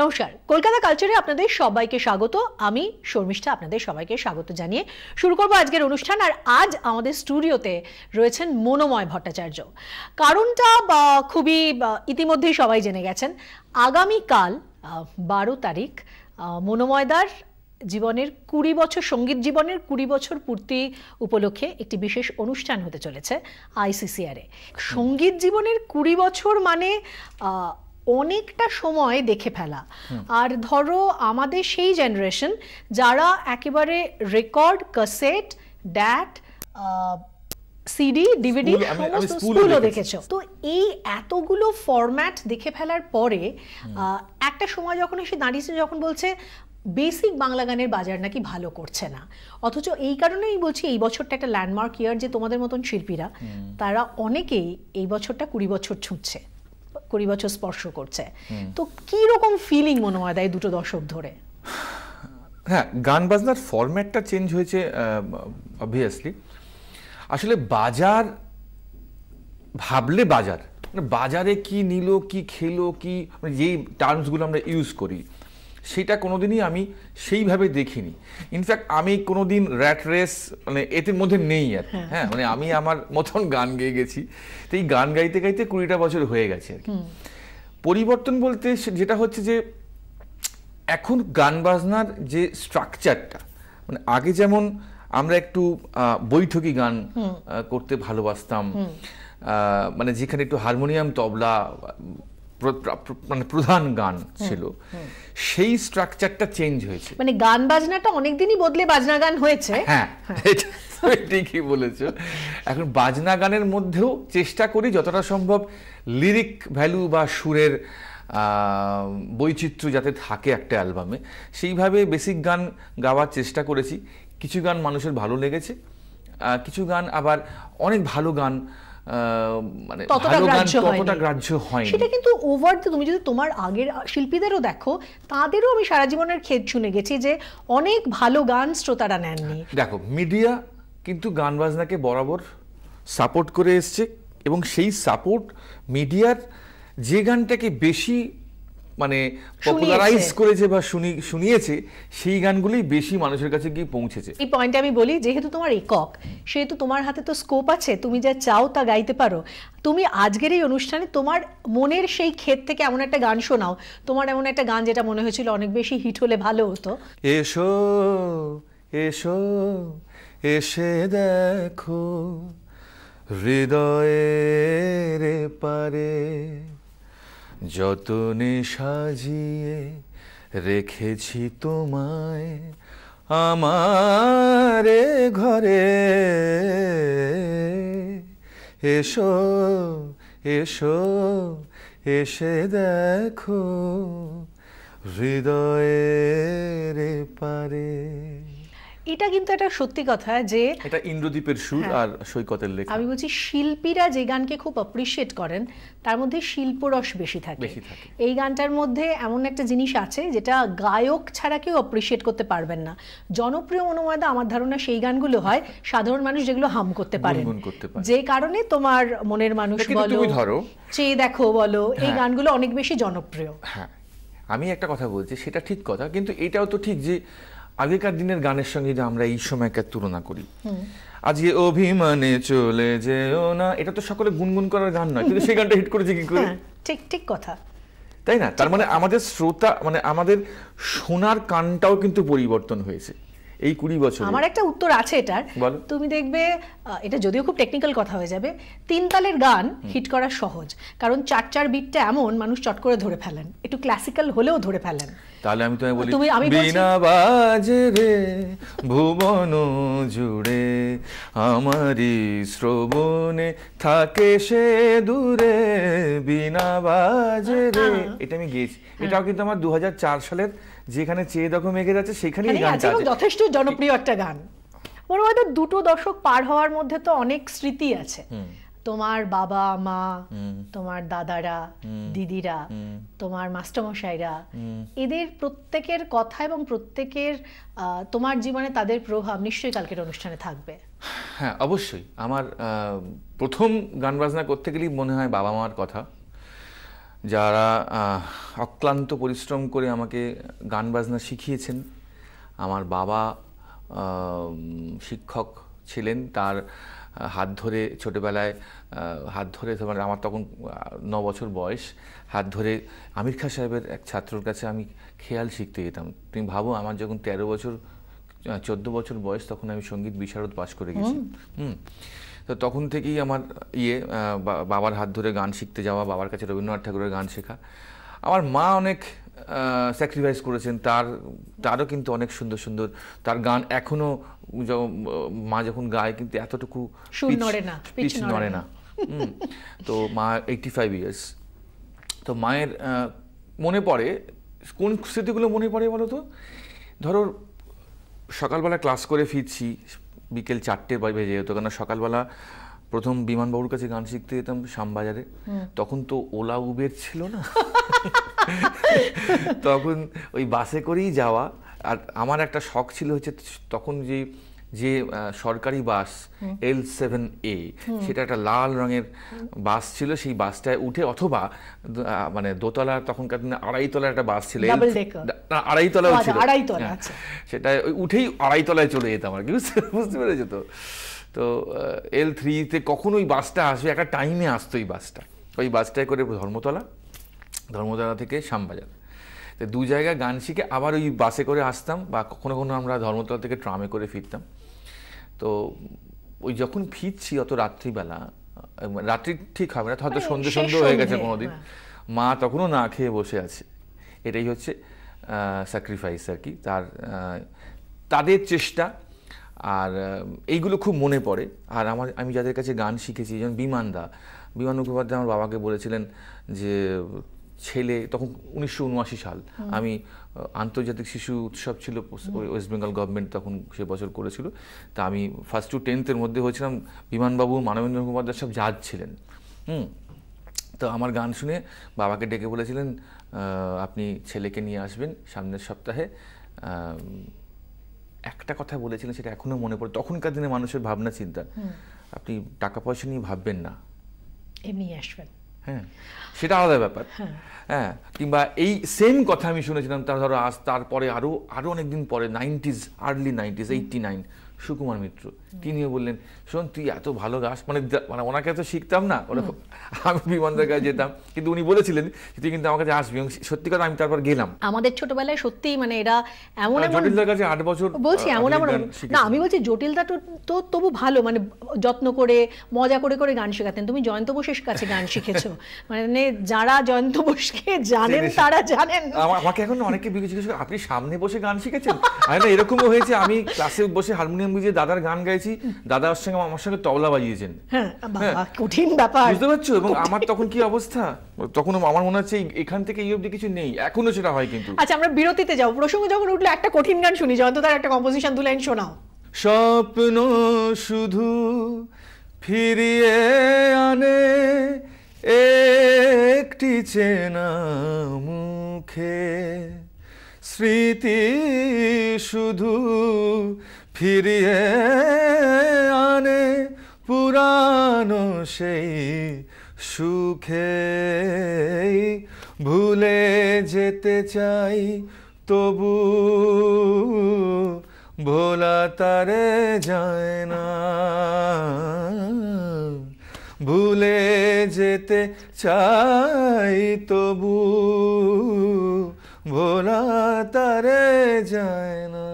নমস্কার, কলকাতা কালচারে আপনাদের সবাইকে স্বাগত। আমি শর্মিষ্ঠা, আপনাদের সবাইকে স্বাগত জানিয়ে শুরু করব আজকের অনুষ্ঠান। আর আজ আমাদের স্টুডিওতে রয়েছেন মনোময় ভট্টাচার্য। কারণটা খুবই ইতিমধ্যেই সবাই জেনে গেছেন, আগামীকাল বারো তারিখ মনোময়দার জীবনের কুড়ি বছর, সংগীত জীবনের কুড়ি বছর পূর্তি উপলক্ষে একটি বিশেষ অনুষ্ঠান হতে চলেছে আইসিসিআরে সংগীত জীবনের কুড়ি বছর মানে অনেকটা সময় দেখে ফেলা। আর ধরো আমাদের সেই জেনারেশন যারা একেবারে record cassette DAT CD DVD সমস্ত স্কুলও। দেখেছ। তো এই এতগুলো ফরম্যাট দেখে ফেলার পরে একটা সময় যখন এসে দাঁড়িয়েছে যখন বলছে বেসিক বাংলা গানের বাজার নাকি ভালো করছে না? অথচ এই কারণেই বলছি এই বছরটা একটা ল্যান্ডমার্ক ইয়ার যে তোমাদের মতন শিল্পীরা তারা অনেকেই এই বছরটা কুড়ি বছর ছুটছে কুড়ি বছর স্পর্শ করছে। তো কি রকম ফিলিং মনে হয় দেয় দুটো দশক ধরে? হ্যাঁ গান বাজনার ফরম্যাটটা চেঞ্জ হয়েছে অবভিয়াসলি আসলে বাজার ভাবলে বাজার। মানে বাজারে কি নিল কি খেলো কি মানে যেই টার্মসগুলো আমরা ইউজ করি সেটা কোনোদিনই আমি সেইভাবে দেখিনি। ইনফ্যাক্ট আমি কোনোদিন র্যাট রেস মানে এতে মধ্যে নেই আর হ্যাঁ। মানে আমি আমার মতন গান গেয়ে গেছি। তো এই গান গাইতে গাইতে কুড়িটা বছর হয়ে গেছে আর কি। পরিবর্তন বলতে যেটা হচ্ছে যে এখন গান বাজনার যে স্ট্রাকচারটা মানে আগে যেমন আমরা একটু বৈঠকি গান করতে ভালোবাসতাম মানে যেখানে একটু হারমোনিয়াম তবলা মানে প্রধান গান ছিল। সেই স্ট্রাকচারটা চেঞ্জ হয়েছে। মানে গান বাজনাটা অনেকদিনই বদলে বাজনা গান হয়েছে। হ্যাঁ ঠিকই বলেছ। এখন বাজনা গানের মধ্যেও চেষ্টা করি যতটা সম্ভব লিরিক ভ্যালু বা সুরের বৈচিত্র্য যাতে থাকে একটা অ্যালবামে। সেইভাবে বেসিক গান গাওয়ার চেষ্টা করেছি। কিছু গান মানুষের ভালো লেগেছে। কিছু গান আবার অনেক ভালো গান মানে ততটা ভালো গান গ্রাহ্য হয়নি। ততটা গ্রাহ্য হয়নি সেটা কিন্তু ওভার তুমি যদি তোমার আগের শিল্পীদেরও দেখো তাদেরও আমি সারা জীবনের ক্ষেত শুনে গেছি যে অনেক ভালো গান শ্রোতারা নেননি দেখো মিডিয়া কিন্তু গান বাজনাকে বরাবর সাপোর্ট করে এসছে এবং সেই সাপোর্ট মিডিয়ার যে গানটাকে বেশি মানে পপুলারাইজ করেছে বা শুনি শুনিয়েছে সেই গানগুলোই বেশি মানুষের কাছে গিয়ে পৌঁছেছে। এই পয়েন্টে আমি বলি যেহেতু তোমার একক সেহেতু তোমার হাতে তো স্কোপ আছে তুমি যা চাও তা গাইতে পারো। তুমি আজকের এই অনুষ্ঠানে তোমার মনের সেই ক্ষেত থেকে এমন একটা গান শোনাও তোমার এমন একটা গান যেটা মনে হয়েছিল অনেক বেশি হিট হলে ভালো হতো। এসো এসো এসে দেখো হৃদয়ের পারে যতনে সাজিয়ে রেখেছি তোমায় আমারে ঘরে। এসো এসো এসে দেখো হৃদয়ের পারে এটা কিন্তু একটা সত্যি কথা যে এটা ইন্দ্রদ্বীপের সুর আর সৈকতের লেখা। আমি বলছি শিল্পীরা যে গানকে খুব অ্যাপ্রিসিয়েট করেন তার মধ্যে শিল্পরস বেশি থাকে। এই গানটার মধ্যে এমন একটা জিনিস আছে যেটা গায়ক ছাড়া কেউ অ্যাপ্রিসিয়েট করতে পারবেন না। জনপ্রিয় অনুময়দা আমার ধারণা সেই গানগুলো হয় সাধারণ মানুষ যেগুলো হাম করতে পারে। যে কারণে তোমার মনের মানুষ বলো তুমি ধরো- চেয়ে দেখো বলো এই হ্যাঁ। গানগুলো অনেক বেশি জনপ্রিয়। হ্যাঁ। আমি একটা কথা বলছি সেটা ঠিক কথা কিন্তু এটাও তো ঠিক যে আগেকার দিনের গানের সঙ্গে যে আমরা এই সময়কার তুলনা করি। আজকে অভিমানে চলে যে ও না এটা তো সকলে গুনগুন করার গান নয় কিন্তু সেই গানটা হিট করেছে কি করে? হ্যাঁ ঠিক ঠিক কথা। তাই না? তার মানে আমাদের শ্রোতা মানে আমাদের শোনার কানটাও কিন্তু পরিবর্তন হয়েছে। এই কুড়ি বছর আমার একটা উত্তর আছে এটার। তুমি দেখবে এটা যদিও খুব টেকনিক্যাল কথা হয়ে যাবে তিন তালের গান হিট করা সহজ কারণ চার চার বিটটা এমন মানুষ চট করে ধরে ফেলেন একটু ক্লাসিক্যাল হলেও ধরে ফেলেন। তাহলে আমি তোমায় বলি তুমি- আমি বিনা বাজে রে ভুবন জুড়ে আমারি শ্রবণে থাকে সে দূরে বিনা বাজে রে এটা আমি গেয়েছি। এটাও কিন্তু আমার দু হাজার চার সালের যেখানে চেয়ে দেখো মেঘে যাচ্ছে সেখানেই গানটা আছে। যথেষ্ট জনপ্রিয় একটা গান। মনে হয় দুটো দশক পার হওয়ার মধ্যে তো অনেক স্মৃতি আছে। তোমার বাবা মা তোমার দাদারা দিদিরা তোমার মাস্টারমশাইরা। এদের প্রত্যেকের কথা এবং প্রত্যেকের তোমার জীবনে তাদের প্রভাব নিশ্চয়ই কালকের অনুষ্ঠানে থাকবে। হ্যাঁ অবশ্যই। আমার প্রথম গান বাজনা করতে গেলেই মনে হয় বাবা মার কথা। যারা অক্লান্ত পরিশ্রম করে আমাকে গান বাজনা শিখিয়েছেন আমার বাবা শিক্ষক ছিলেন। তার হাত ধরে ছোটোবেলায় হাত ধরে তোমার আমার তখন ন বছর বয়স। হাত ধরে আমির খান সাহেবের এক ছাত্রর কাছে আমি খেয়াল শিখতে যেতাম। তুমি ভাবো আমার যখন তেরো বছর চোদ্দ বছর বয়স তখন আমি সংগীত বিশারদ পাশ করে গেছি। হুম। তো তখন থেকেই আমার ইয়ে বাবার হাত ধরে গান শিখতে যাওয়া বাবার কাছে রবীন্দ্রনাথ ঠাকুরের গান শেখা। আমার মা অনেক স্যাক্রিফাইস করেছেন তার তারও কিন্তু অনেক সুন্দর সুন্দর। তার গান এখনও মা যখন গায় কিন্তু এতটুকু নড়ে না, তো মা এইটটি ফাইভ ইয়ার্স তো মায়ের মনে পড়ে কোন স্মৃতিগুলো মনে পড়ে বলো তো? ধরো সকালবেলা ক্লাস করে ফিরছি বিকেল চারটে বেজে যেত কেন সকালবেলা প্রথম বিমানবাবুর কাছে গান শিখতে যেতাম শ্যামবাজারে। তখন তো ওলা উবের ছিল না। তখন ওই বাসে করেই যাওয়া। আর আমার একটা শখ ছিল হচ্ছে তখন যে যে সরকারি বাস এল সেভেন এ সেটা একটা লাল রঙের বাস ছিল। সেই বাসটায় উঠে অথবা মানে দোতলা তখনকার দিনে আড়াই তলার একটা বাস ছিল। না, আচ্ছা, ছিল। আড়াইতলা, হ্যাঁ, আচ্ছা। সেটা ওই উঠেই আড়াই তলায় চলে যেতাম আর কি। বুঝতে বুঝতে পেরেছ তো? তো এল থ্রিতে কখন ওই বাসটা আসবে একটা টাইমে আসতো ওই বাসটা। ওই বাসটায় করে ধর্মতলা ধর্মতলা থেকে শ্যামবাজার। তো দু জায়গায় গান শিখে আবার ওই বাসে করে আসতাম বা কখনো কখনো আমরা ধর্মতলা থেকে ট্রামে করে ফিরতাম। তো ওই যখন ফিরছি অত রাত্রিবেলা রাত্রি ঠিক হবে না হয়তো মানে সন্ধে শেষ সন্ধে হয়ে গেছে কোনোদিন। হ্যাঁ। মা তখনও না খেয়ে বসে আছে। এটাই হচ্ছে স্যাক্রিফাইস আর কি। তার তাদের চেষ্টা আর এইগুলো খুব মনে পড়ে। আর আমার আমি যাদের কাছে গান শিখেছি যেমন বিমান দা বিমান মুখোপাধ্যায় আমার বাবাকে বলেছিলেন যে ছেলে তখন উনিশশো উনআশি সাল আমি আন্তর্জাতিক শিশু উৎসব ছিল ওয়েস্ট বেঙ্গল গভর্নমেন্ট তখন সে বছর করেছিল। তা আমি ফার্স্ট টু টেন্থের মধ্যে হয়েছিলাম বিমানবাবু মানবেন্দ্র মুখোপাধ্যায় সব জাজ ছিলেন। হুম। তো আমার গান শুনে বাবাকে ডেকে বলেছিলেন আপনি ছেলেকে নিয়ে আসবেন সামনের সপ্তাহে একটা কথা বলেছিলেন সেটা এখনও মনে পড়ে। তখনকার দিনে মানুষের ভাবনা চিন্তা। আপনি টাকা পয়সা নিয়ে ভাববেন না। এমনি আসবেন। হ্যাঁ সেটা আলাদা ব্যাপার। হ্যাঁ। কিংবা এই সেম কথা আমি শুনেছিলাম তার ধরো আজ তারপরে আরও আরও অনেকদিন পরে nineties early nineties eighty nine Sukumar Mitra. তিনিও বললেন? শোন তুই এত ভালো গাছ মানে মানে ওনাকে তো শিখতাম না আমি বিমানদের কাছে যেতাম। কিন্তু উনি বলেছিলেন তুই কিন্তু আমার কাছে আসবি। এবং সত্যি কথা আমি তারপর গেলাম। আমাদের ছোটবেলায় সত্যি মানে এরা এমন মানে জটিলদার কাছে আট বছর বলছি এমন এমন না আমি বলছি জটিলদা তো তবু ভালো মানে যত্ন করে মজা করে করে গান শেখাতেন। তুমি জয়ন্ত বোসের কাছে গান শিখেছো। মানে যারা জয়ন্ত বোসকে জানেন তারা জানেন। আমাকে এখন অনেকে জিজ্ঞেস করে, আপনি সামনে বসে গান শিখেছেন? আমি না এরকমও হয়েছে আমি ক্লাসে বসে হারমোনিয়াম বুঝিয়ে দাদার গান গাইছি দাদা ওর সঙ্গে আমার সঙ্গে তবলা বাজিয়েছেন। হ্যাঁ কঠিন ব্যাপার। বুঝতে পারছ? এবং আমার তখন কি অবস্থা? তখন আমার মনে হচ্ছে এখান থেকে এই অবধি কিছু নেই এখনও সেটা হয় কিন্তু। আচ্ছা আমরা বিরতিতে যাব। প্রসঙ্গ যখন উঠল একটা কঠিন গান শুনি জয়ন্ত তার একটা কম্পোজিশন দু লাইন শোনাও। স্বপ্ন শুধু ফিরিয়ে আনে একটি চেনা মুখে। স্মৃতি শুধু ফিরিয়ে আনে পুরানো সেই সুখে। ভুলে যেতে চাই তবু ভোলা তারে যায় না। ভুলে যেতে চাই তবু ভোলা তারে যায় না।